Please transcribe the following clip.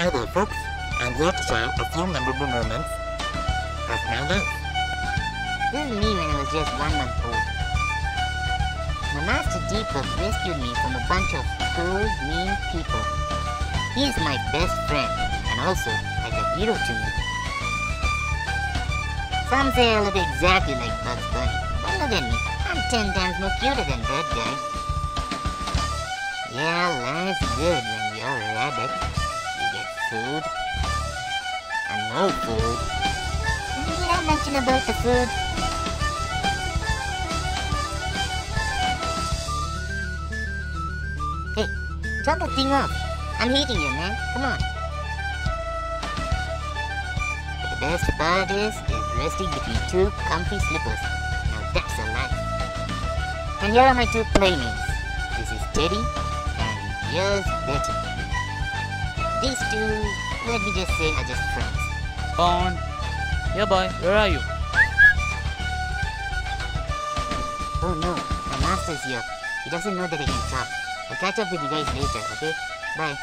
Hi there, folks. I'm here to share a few memorable moments of my life. This is me when I was just one month old. My master Deepak rescued me from a bunch of cruel, mean people. He is my best friend and also like a hero to me. Some say I look exactly like Bugs Bunny, but look at me. I'm ten times more cuter than that guy. Yeah, life's good when you're a rabbit. Food and more food. Did I mention about the food? Hey, turn the thing off. I'm heating you, man. Come on. But the best part is, is resting between two comfy slippers. Now that's a life. And here are my two playmates. This is Teddy, and here's Betty. These two, let me just say, are just friends. On. Yeah, boy. Where are you? Oh no, my master's here. He doesn't know that I can talk. I'll catch up with you guys later, okay? Bye.